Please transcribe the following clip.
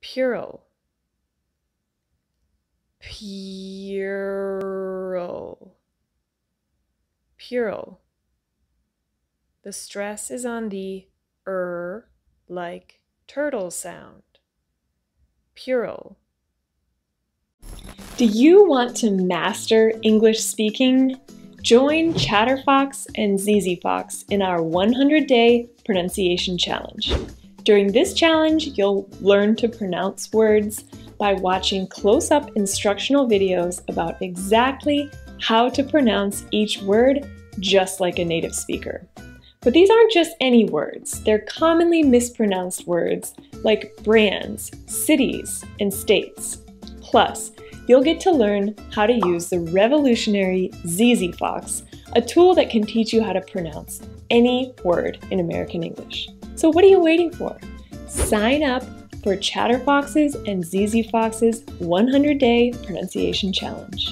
Puerile. Puerile. Puerile. The stress is on the er like turtle sound. Puerile. Do you want to master English speaking? Join Chatterfox and ZiziFox in our 100 day pronunciation challenge. During this challenge, you'll learn to pronounce words by watching close up instructional videos about exactly how to pronounce each word just like a native speaker. But these aren't just any words, they're commonly mispronounced words like brands, cities, and states. Plus, you'll get to learn how to use the revolutionary ZiziFox, a tool that can teach you how to pronounce any word in American English. So what are you waiting for? Sign up for Chatterfox's and ZiziFox's 100 Day Pronunciation Challenge.